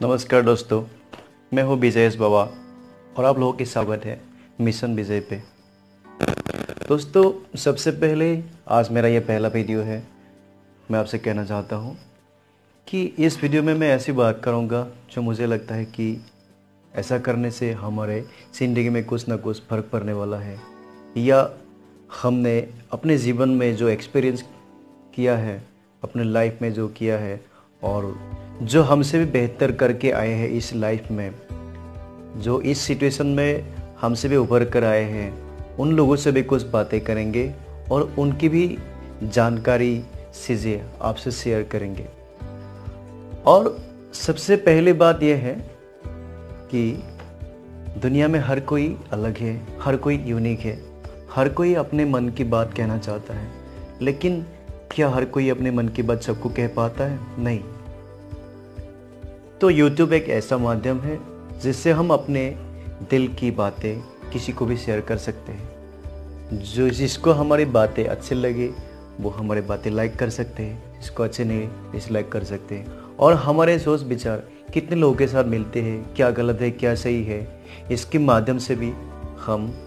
नमस्कार दोस्तों, मैं हूँ विजय एस बाबा और आप लोगों की स्वागत है मिशन विजय पे। दोस्तों, सबसे पहले आज मेरा ये पहला वीडियो है। मैं आपसे कहना चाहता हूँ कि इस वीडियो में मैं ऐसी बात करूँगा जो मुझे लगता है कि ऐसा करने से हमारे ज़िंदगी में कुछ ना कुछ फ़र्क पड़ने वाला है। या हमने अपने जीवन में जो एक्सपीरियंस किया है, अपने लाइफ में जो किया है और जो हमसे भी बेहतर करके आए हैं इस लाइफ में, जो इस सिचुएशन में हमसे भी उभर कर आए हैं, उन लोगों से भी कुछ बातें करेंगे और उनकी भी जानकारी चीज़ें आपसे शेयर करेंगे। और सबसे पहले बात यह है कि दुनिया में हर कोई अलग है, हर कोई यूनिक है, हर कोई अपने मन की बात कहना चाहता है, लेकिन क्या हर कोई अपने मन की बात सबको कह पाता है? नहीं। तो यूट्यूब एक ऐसा माध्यम है जिससे हम अपने दिल की बातें किसी को भी शेयर कर सकते हैं। जो जिसको हमारी बातें अच्छी लगे, वो हमारे बातें लाइक कर सकते हैं। जिसको अच्छे नहीं डिसलाइक कर सकते हैं। और हमारे सोच विचार कितने लोगों के साथ मिलते हैं, क्या गलत है, क्या सही है, इसके माध्यम से भी हम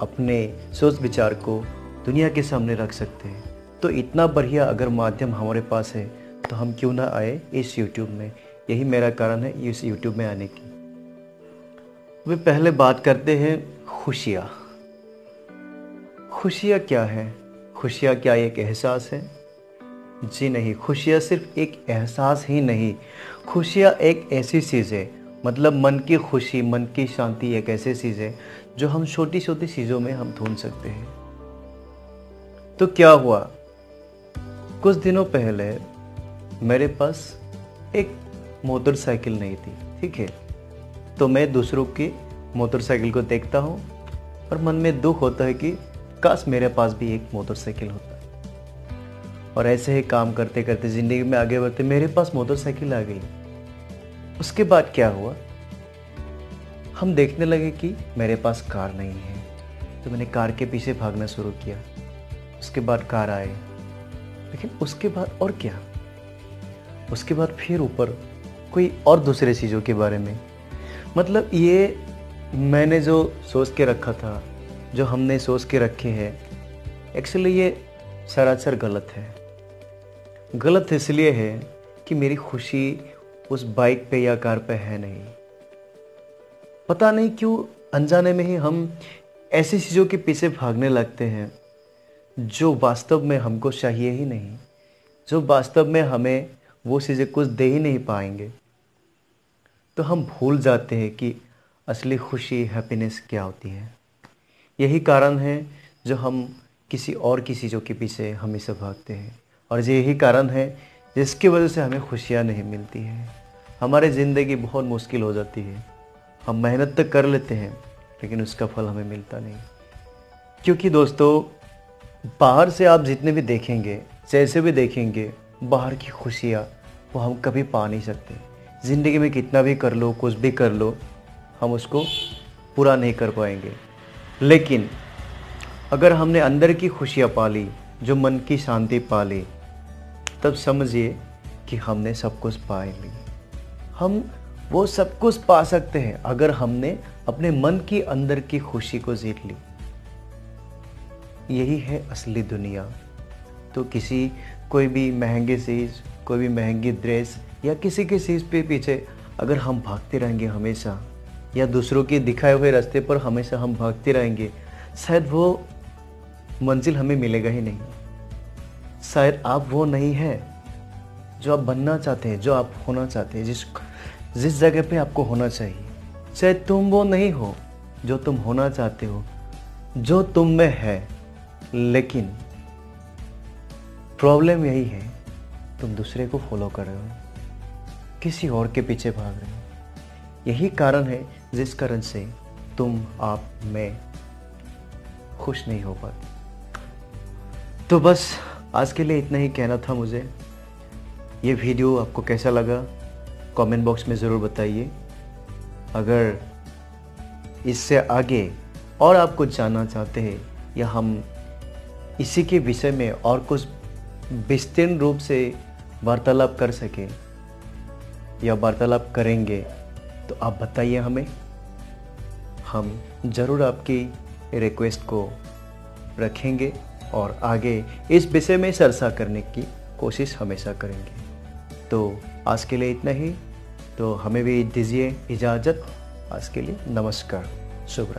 अपने सोच विचार को दुनिया के सामने रख सकते हैं। तो इतना बढ़िया अगर माध्यम हमारे पास है तो हम क्यों ना आए इस YouTube में? यही मेरा कारण है इस YouTube में आने की। वे पहले बात करते हैं खुशियाँ। खुशियाँ क्या है? खुशियाँ क्या एक एहसास है? जी नहीं, खुशियाँ सिर्फ़ एक एहसास ही नहीं। खुशियाँ एक ऐसी चीज़ है मतलब मन की खुशी, मन की शांति एक ऐसी चीज़ है, जो हम छोटी छोटी चीज़ों में हम ढूंढ सकते हैं। तो क्या हुआ? कुछ दिनों पहले मेरे पास एक मोटरसाइकिल नहीं थी, ठीक है? तो मैं दूसरों की मोटरसाइकिल को देखता हूँ और मन में दुख होता है कि काश मेरे पास भी एक मोटरसाइकिल होता। और ऐसे ही काम करते करते ज़िंदगी में आगे बढ़ते मेरे पास मोटरसाइकिल आ गई। उसके बाद क्या हुआ? हम देखने लगे कि मेरे पास कार नहीं है। तो मैंने कार के पीछे भागना शुरू किया। उसके बाद कार आए लेकिन उसके बाद और क्या? उसके बाद फिर ऊपर कोई और दूसरे चीज़ों के बारे में? मतलब ये मैंने जो सोच के रखा था, जो हमने सोच के रखे हैं एक्चुअली ये सरासर गलत है। गलत इसलिए है कि मेरी खुशी उस बाइक पे या कार पे है नहीं। पता नहीं क्यों अनजाने में ही हम ऐसी चीज़ों के पीछे भागने लगते हैं, जो वास्तव में हमको चाहिए ही नहीं, जो वास्तव में हमें वो चीज़ें कुछ दे ही नहीं पाएँगे। तो हम भूल जाते हैं कि असली खुशी हैप्पीनेस क्या होती है। यही कारण है जो हम किसी और की चीज़ों के पीछे हमेशा भागते हैं। और यही कारण है जिसकी वजह से हमें खुशियाँ नहीं मिलती हैं। हमारी ज़िंदगी बहुत मुश्किल हो जाती है। हम मेहनत तो कर लेते हैं, लेकिन उसका फल हमें मिलता नहीं। क्योंकि दोस्तों, बाहर से आप जितने भी देखेंगे, जैसे भी देखेंगे, बाहर की खुशियाँ वो हम कभी पा नहीं सकते। ज़िंदगी में कितना भी कर लो, कुछ भी कर लो, हम उसको पूरा नहीं कर पाएँगे। लेकिन अगर हमने अंदर की खुशियाँ पा ली, जो मन की शांति पा ली, तब समझिए कि हमने सब कुछ पा ली। हम वो सब कुछ पा सकते हैं अगर हमने अपने मन की अंदर की खुशी को जीत ली। यही है असली दुनिया। तो किसी कोई भी महँगी चीज़ कोई भी महँगी ड्रेस या किसी की चीज़ पे पीछे अगर हम भागते रहेंगे हमेशा, या दूसरों के दिखाए हुए रास्ते पर हमेशा हम भागते रहेंगे, शायद वो मंजिल हमें मिलेगा ही नहीं। शायद आप वो नहीं है जो आप बनना चाहते हैं, जो आप होना चाहते हैं, जिस जिस जगह पे आपको होना चाहिए। शायद तुम वो नहीं हो जो तुम होना चाहते हो, जो तुम में है। लेकिन प्रॉब्लम यही है तुम दूसरे को फॉलो कर रहे हो। किसी और के पीछे भाग रहे हो। यही कारण है जिस कारण से तुम, आप, मैं खुश नहीं हो पाते। तो बस, आज के लिए इतना ही कहना था मुझे। ये वीडियो आपको कैसा लगा कमेंट बॉक्स में ज़रूर बताइए। अगर इससे आगे और आप कुछ जानना चाहते हैं, या हम इसी के विषय में और कुछ विस्तीर्ण रूप से वार्तालाप कर सकें या वार्तालाप करेंगे तो आप बताइए हमें। हम ज़रूर आपकी रिक्वेस्ट को रखेंगे और आगे इस विषय में चर्चा करने की कोशिश हमेशा करेंगे। तो आज के लिए इतना ही। तो हमें भी दीजिए इजाज़त। आज के लिए नमस्कार। शुभ